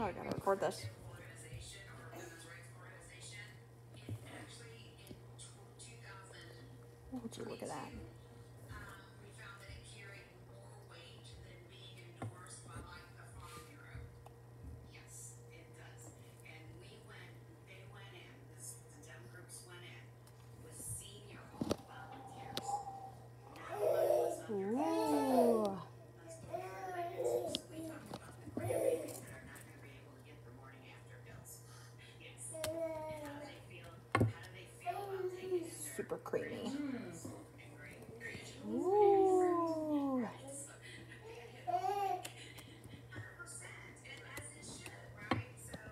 Oh, I gotta record this. Would you look at that? super creamy.